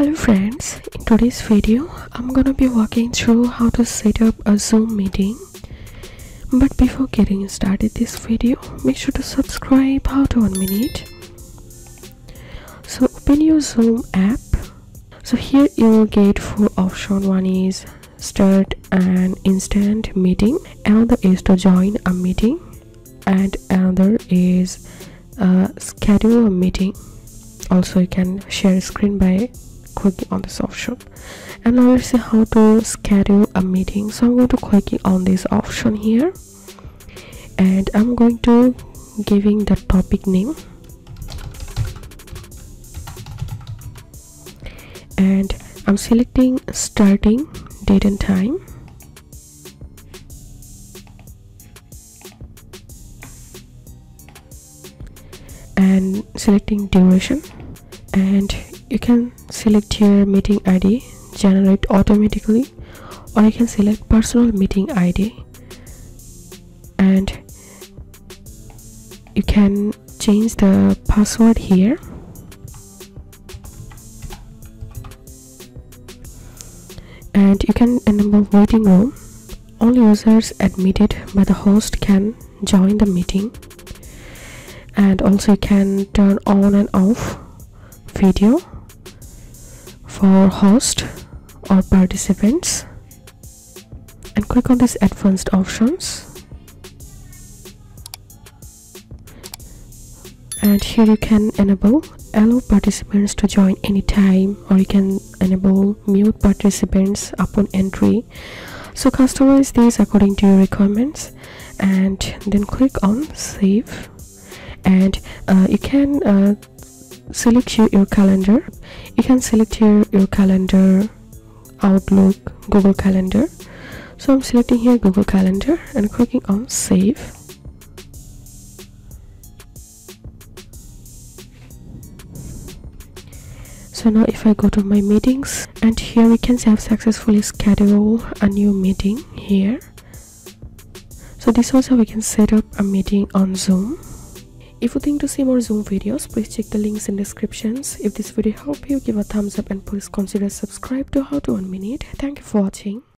hello friends in today's video i'm gonna be walking through how to set up a zoom meeting. But before getting started this video make sure to subscribe how to one minute. So open your zoom app. So here you will get four options one is start an instant meeting another is to join a meeting and another is uh, schedule a meeting. Also you can share screen by clicking on this option and now let's see how to schedule a meeting. So i'm going to clicking on this option here. And i'm going to giving the topic name. And i'm selecting starting date and time. And selecting duration. And you can select your meeting id generate automatically or you can select personal meeting id and you can change the password here. And you can enable waiting room. All users admitted by the host can join the meeting. And also you can turn on and off video for host or participants. And click on these advanced options. And here you can enable allow participants to join anytime or you can enable mute participants upon entry. So customize these according to your requirements and then click on save. And uh, you can uh, select your, your calendar. You can select here your calendar outlook google calendar. So i'm selecting here google calendar and clicking on save. So now if i go to my meetings and here we can see i've successfully scheduled a new meeting here. So this how we can set up a meeting on zoom if you think to see more zoom videos please check the links in descriptions. If this video helped you give a thumbs up and please consider subscribe to how to one minute. Thank you for watching